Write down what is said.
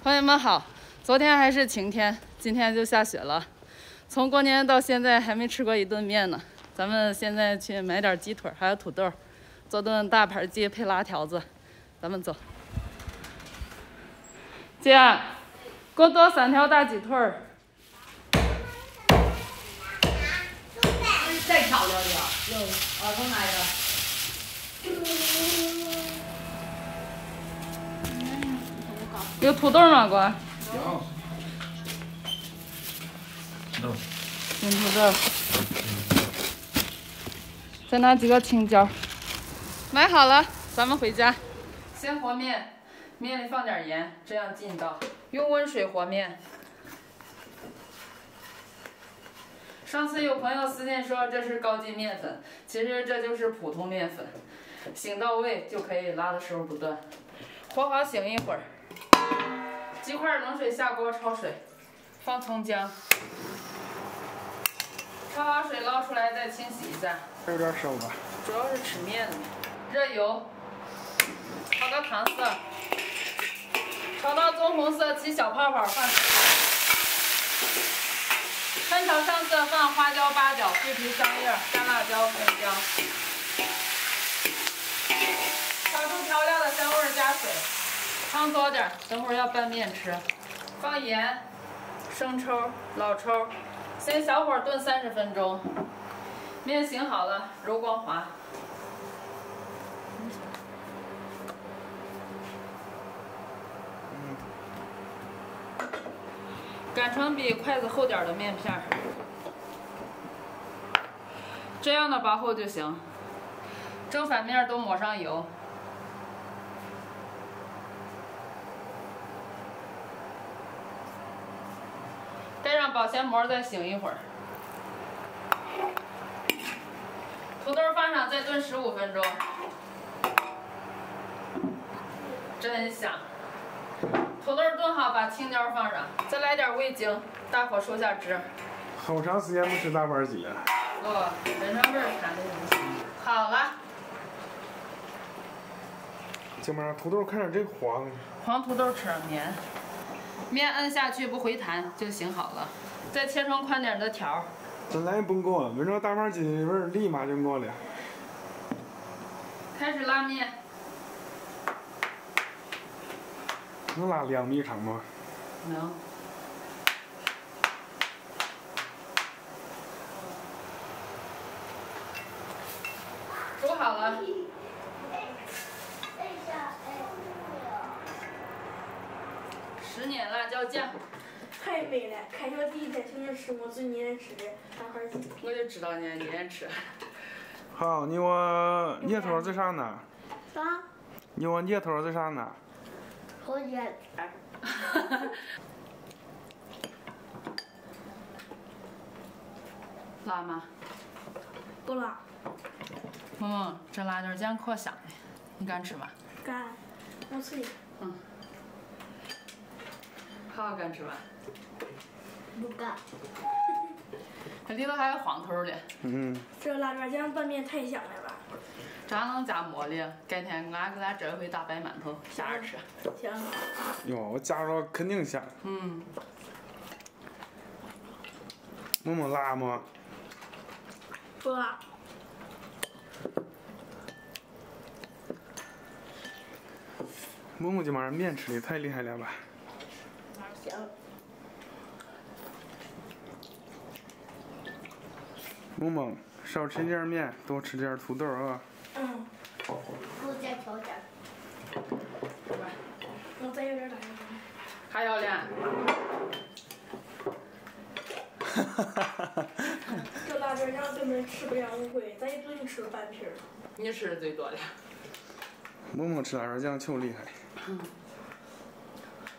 朋友们好，昨天还是晴天，今天就下雪了。从过年到现在还没吃过一顿面呢。咱们现在去买点鸡腿，还有土豆，做顿大盘鸡配辣条子。咱们走。姐，给我剁三条大鸡腿儿。再调料的，有儿童来的。有土豆吗，哥？有。土豆。有土豆。再拿几个青椒。买好了，咱们回家。先和面，面里放点盐，这样劲道。用温水和面。上次有朋友私信说这是高筋面粉，其实这就是普通面粉，醒到位就可以拉的时候不断。和好醒一会儿，鸡块冷水下锅焯水，放葱姜，焯好水捞出来再清洗一下。有点少吧。主要是吃面的。热油，炒到糖色，炒到棕红色起小泡泡放。翻炒上色，放花椒、八角、桂皮、香叶、干辣椒、葱姜，炒出调料的香味，加水，汤多点，等会儿要拌面吃。放盐、生抽、老抽，先小火炖三十分钟。面醒好了，揉光滑。擀成比筷子厚点的面片这样的薄厚就行。正反面都抹上油，保鲜膜再醒一会儿。土豆放上再炖十五分钟，真香。土豆炖好，把青椒放上，再来点味精，大火收下汁。好长时间不吃大盘鸡了。哦，闻着味儿馋的不行。好了。姐们儿，土豆看着真黄。黄土豆吃面，面摁下去不回弹就醒好了，再切成宽点的条。本来甭过，闻着大盘鸡的味儿，立马就过了。开始拉面。能拉两米长吗？能。煮好了。十年辣椒酱。太美了！开学第一天请你吃我最爱吃的大盘鸡。我就知道你你爱吃。好，你我捏头在上呢？啥？你我捏头在上呢？好捏。辣吗？不辣。萌萌，这辣椒酱可香了，你敢吃吗？敢，我吃。嗯。好，敢吃吧？不干。它里头还有黄头的。嗯。这辣椒酱拌面太香了吧？这还能加馍的，改天俺给咱折回大白馒头，下着吃。行。哟，我加着肯定香。嗯。萌萌辣吗？不辣。馍馍今晚上面吃的太厉害了吧？行。萌萌，少吃点面，多吃点土豆啊。嗯。我再调点。我再有点辣椒酱。还要俩。哈哈哈哈哈！这辣椒酱根本吃不了五回，咱一顿就吃了半瓶。你吃的最多了。萌萌吃辣椒酱就厉害。嗯。